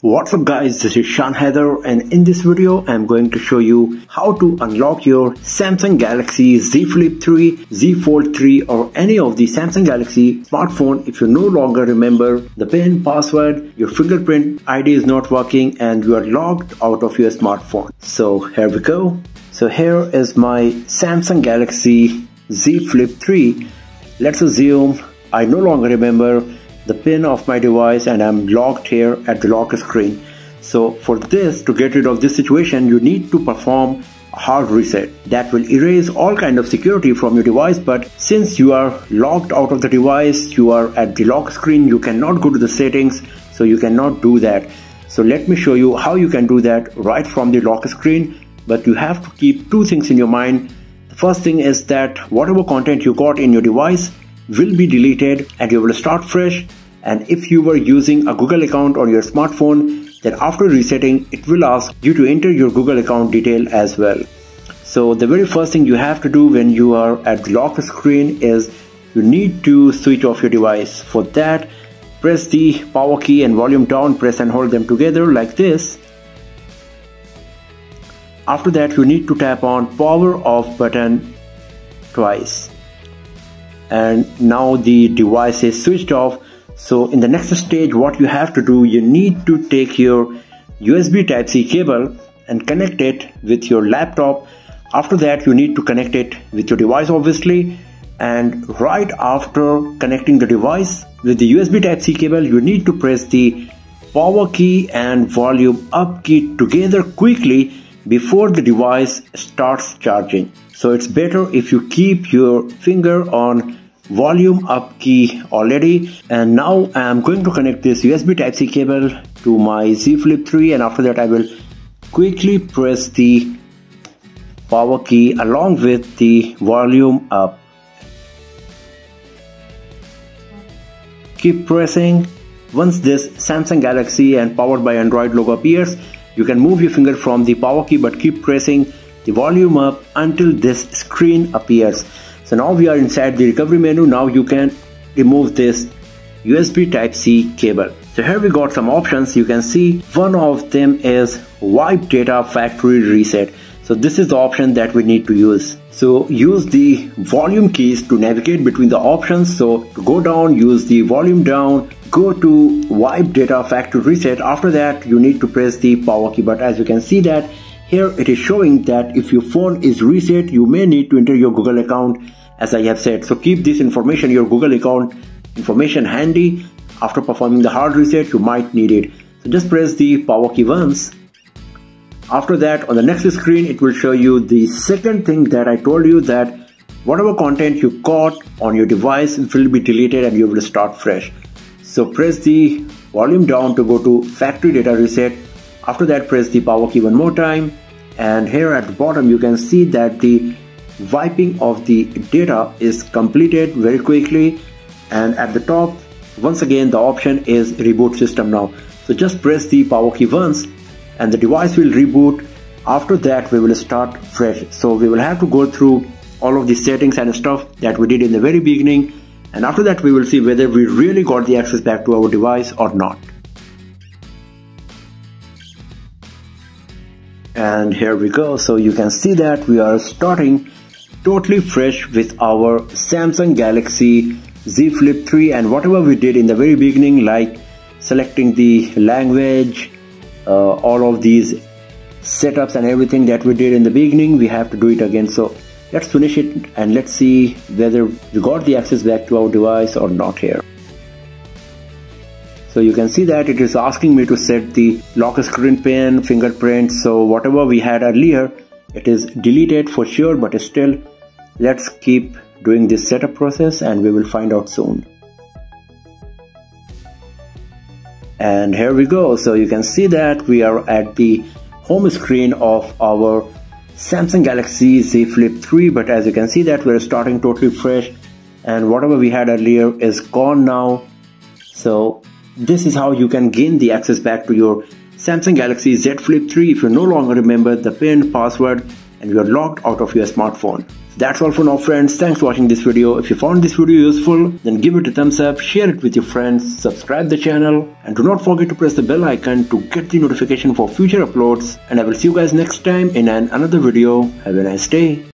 What's up guys, this is Shaan Haider and in this video I'm going to show you how to unlock your Samsung Galaxy Z Flip 3, Z Fold 3 or any of the Samsung Galaxy smartphone if you no longer remember the PIN, password, your fingerprint ID is not working and you are logged out of your smartphone. So here we go. So here is my Samsung Galaxy Z Flip 3. Let's assume I no longer remember the pin of my device and I'm logged here at the lock screen. So for this, to get rid of this situation, you need to perform a hard reset that will erase all kind of security from your device. But since you are logged out of the device, you are at the lock screen, you cannot go to the settings, so you cannot do that. So let me show you how you can do that right from the lock screen. But you have to keep two things in your mind. The first thing is that whatever content you got in your device will be deleted and you will start fresh and if you were using a Google account on your smartphone then after resetting it will ask you to enter your Google account detail as well. So the very first thing you have to do when you are at the lock screen is you need to switch off your device. For that press the power key and volume down press and hold them together like this. After that you need to tap on power off button twice and now the device is switched off so in the next stage what you have to do you need to take your USB type C cable and connect it with your laptop. After that you need to connect it with your device obviously. And right after connecting the device with the USB type C cable you need to press the power key and volume up key together quickly before the device starts charging. So it's better if you keep your finger on volume up key already and now I am going to connect this USB Type-C cable to my Z Flip 3 and after that I will quickly press the power key along with the volume up. Keep pressing. Once this Samsung Galaxy and powered by Android logo appears, you can move your finger from the power key but keep pressing the volume up until this screen appears. So now we are inside the recovery menu. Now you can remove this USB type C cable. So here we got some options. You can see one of them is wipe data factory reset. So this is the option that we need to use. So use the volume keys to navigate between the options. So to go down, use the volume down, go to wipe data factory reset. After that, you need to press the power key. But as you can see that here it is showing that if your phone is reset, you may need to enter your Google account as I have said. So keep this information, your Google account information handy. After performing the hard reset, you might need it. So just press the power key once. After that, on the next screen, it will show you the second thing that I told you that whatever content you caught on your device will be deleted and you will start fresh. So press the volume down to go to factory data reset. After that, press the power key one more time. And here at the bottom, you can see that the wiping of the data is completed very quickly. And at the top once again the option is reboot system now. So just press the power key once and the device will reboot. After that we will start fresh. So we will have to go through all of the settings and stuff that we did in the very beginning. And after that we will see whether we really got the access back to our device or not and here we go so you can see that we are starting totally fresh with our Samsung Galaxy Z Flip 3 and whatever we did in the very beginning like selecting the language, uh, all of these setups and everything that we did in the beginning, we have to do it again. So let's finish it and let's see whether we got the access back to our device or not here. So you can see that it is asking me to set the lock screen pin, fingerprint. So whatever we had earlier, it is deleted for sure but still let's keep doing this setup process and we will find out soon. And here we go. So you can see that we are at the home screen of our Samsung Galaxy Z Flip 3 but as you can see that we're starting totally fresh and whatever we had earlier is gone now. So this is how you can gain the access back to your Samsung Galaxy Z Flip 3 if you no longer remember the PIN, password and you are logged out of your smartphone. That's all for now friends. Thanks for watching this video. If you found this video useful, then give it a thumbs up, share it with your friends, subscribe the channel and do not forget to press the bell icon to get the notification for future uploads and I will see you guys next time in an another video. Have a nice day.